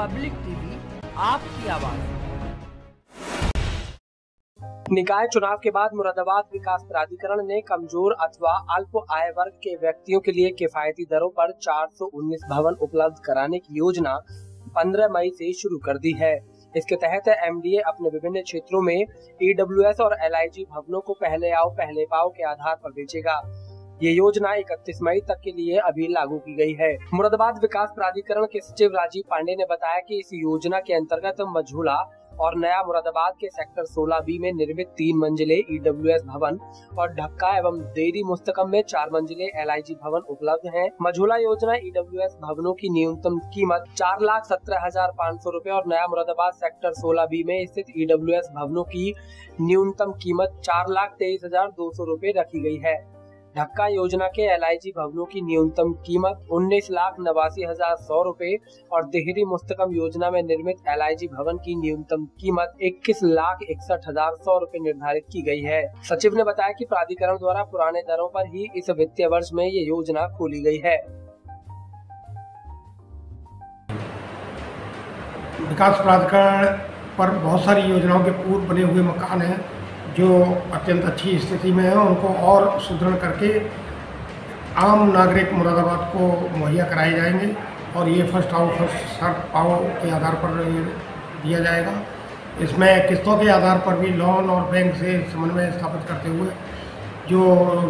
Public TV, आपकी आवाज़। निकाय चुनाव के बाद मुरादाबाद विकास प्राधिकरण ने कमज़ोर अथवा अल्प आय वर्ग के व्यक्तियों के लिए किफायती दरों पर 419 भवन उपलब्ध कराने की योजना 15 मई से शुरू कर दी है। इसके तहत एमडीए अपने विभिन्न क्षेत्रों में ईडब्ल्यूएस और एलआईजी भवनों को पहले आओ, पहले पाओ के आधार पर बेचेगा। ये योजना 31 मई तक के लिए अभी लागू की गई है मुरादाबाद विकास प्राधिकरण के सचिव राजीव पांडे ने बताया कि इस योजना के अंतर्गत मझूला और नया मुरादाबाद के सेक्टर 16 बी में निर्मित तीन मंजिले ईडब्ल्यूएस भवन और ढक्का एवं देरी मुस्तकम में चार मंजिले एलआईजी भवन उपलब्ध हैं। मझूला योजना ईडब्ल्यूएस भवनों की न्यूनतम कीमत चार लाख सत्रह हज़ार पाँच सौ रूपए और नया मुरादाबाद सेक्टर 16 बी में स्थित ईडब्ल्यूएस भवनों की न्यूनतम कीमत चार लाख तेईस हज़ार दो सौ रूपए रखी गई है धक्का योजना के एलआईजी भवनों की न्यूनतम कीमत उन्नीस लाख नवासी हज़ार सौ रूपए और देहरी मुस्तकम योजना में निर्मित एलआईजी भवन की न्यूनतम कीमत इक्कीस लाख इकसठ हज़ार सौ रूपए निर्धारित की गई है। सचिव ने बताया कि प्राधिकरण द्वारा पुराने दरों पर ही इस वित्तीय वर्ष में ये योजना खोली गई है। विकास प्राधिकरण पर बहुत सारी योजनाओं के पूर्व बने हुए मकान हैं। जो अत्यंत अच्छी स्थिति में है, उनको और सुदृढ़ करके आम नागरिक मुरादाबाद को मुहैया कराए जाएँगे और ये फ़र्स्ट आओ फ़र्स्ट सर्व पाओ के आधार पर दिया जाएगा। इसमें किस्तों के आधार पर भी लोन और बैंक से समन्वय स्थापित करते हुए जो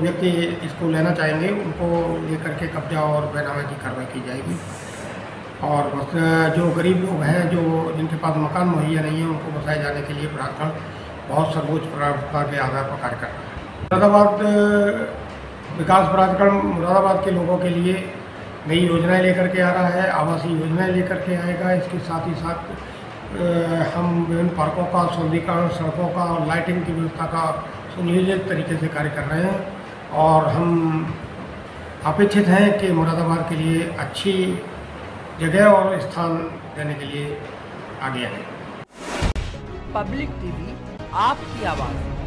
व्यक्ति इसको लेना चाहेंगे, उनको लेकर के कब्जा और बैनामे की कार्रवाई की जाएगी। और जो गरीब लोग हैं, जो जिनके पास मकान मुहैया नहीं है, उनको बसाए जाने के लिए प्रार्थना बहुत सर्वोच्च प्राथमिकता के आधार पर कार्य कर रहा है। मुरादाबाद विकास प्राधिकरण मुरादाबाद के लोगों के लिए नई योजनाएँ लेकर के आ रहा है, आवासीय योजनाएँ लेकर के आएगा। इसके साथ ही साथ हम विभिन्न पार्कों का सौंदीकरण सड़कों का और लाइटिंग की व्यवस्था का सुनियोजित तरीके से कार्य कर रहे हैं और हम अपेक्षित हैं कि मुरादाबाद के लिए अच्छी जगह और स्थान देने के लिए आगे आए पब्लिक टीवी आपकी आवाज़।